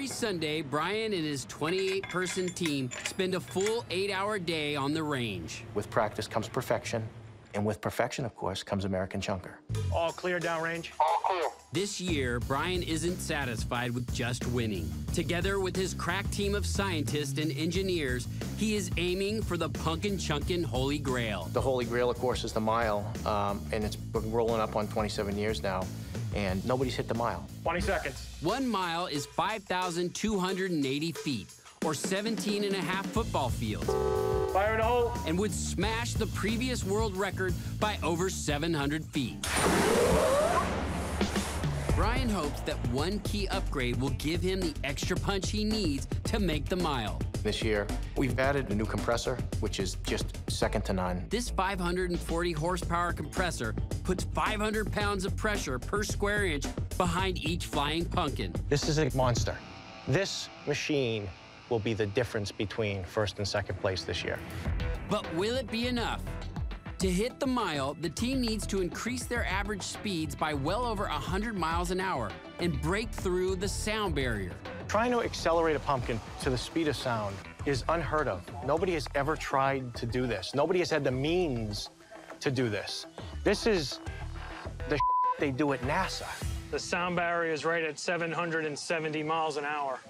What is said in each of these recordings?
Every Sunday, Brian and his 28 person team spend a full eight hour day on the range. With practice comes perfection, and with perfection, of course, comes American Chunker. All clear downrange? All clear. This year, Brian isn't satisfied with just winning. Together with his crack team of scientists and engineers, he is aiming for the Punkin Chunkin Holy Grail. The Holy Grail, of course, is the mile, um, and it's been rolling up on 27 years now, and nobody's hit the mile. 20 seconds. One mile is 5,280 feet, or 17 and a half football fields, Fire in the hole. and would smash the previous world record by over 700 feet. Brian hopes that one key upgrade will give him the extra punch he needs to make the mile. This year, we've added a new compressor, which is just second to none. This 540 horsepower compressor puts 500 pounds of pressure per square inch behind each flying pumpkin. This is a monster. This machine will be the difference between first and second place this year. But will it be enough? To hit the mile, the team needs to increase their average speeds by well over 100 miles an hour and break through the sound barrier. Trying to accelerate a pumpkin to the speed of sound is unheard of. Nobody has ever tried to do this. Nobody has had the means to do this. This is the they do at NASA. The sound barrier is right at 770 miles an hour.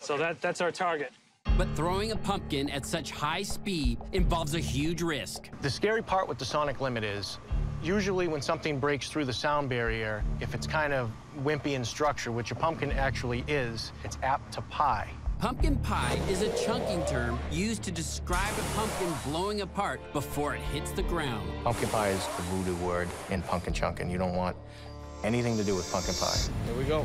So that, that's our target. But throwing a pumpkin at such high speed involves a huge risk. The scary part with the sonic limit is usually when something breaks through the sound barrier, if it's kind of wimpy in structure, which a pumpkin actually is, it's apt to pie. Pumpkin pie is a chunking term used to describe a pumpkin blowing apart before it hits the ground. Pumpkin pie is the voodoo word in pumpkin chunkin. You don't want anything to do with pumpkin pie. Here we go.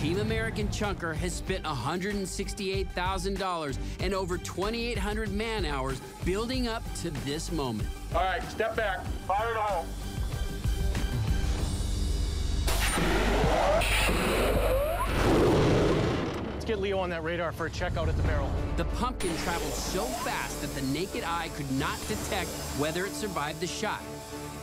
Team American Chunker has spent $168,000 and over 2,800 man hours building up to this moment. All right, step back. Fire the hole. Let's get Leo on that radar for a checkout at the barrel. The pumpkin traveled so fast that the naked eye could not detect whether it survived the shot.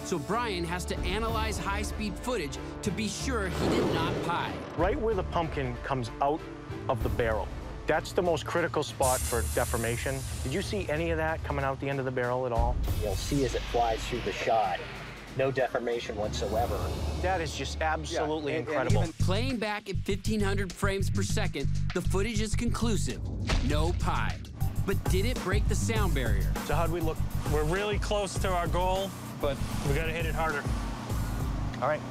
So Brian has to analyze high-speed footage to be sure he did not pie. Right where the pumpkin comes out of the barrel. That's the most critical spot for deformation. Did you see any of that coming out the end of the barrel at all? You'll see as it flies through the shot, no deformation whatsoever. That is just absolutely and- and incredible. even- Playing back at 1500 frames per second, the footage is conclusive. No pie. But did it break the sound barrier? so how'd we look? We're really close to our goal, but we gotta hit it harder. All right.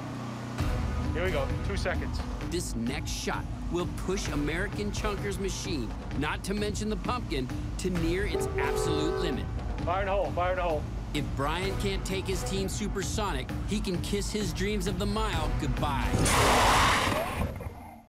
Here we go. Two seconds. This next shot will push American Chunker's machine, not to mention the pumpkin, to near its absolute limit. Fire in the hole, fire in the hole. If Brian can't take his team supersonic, he can kiss his dreams of the mile goodbye.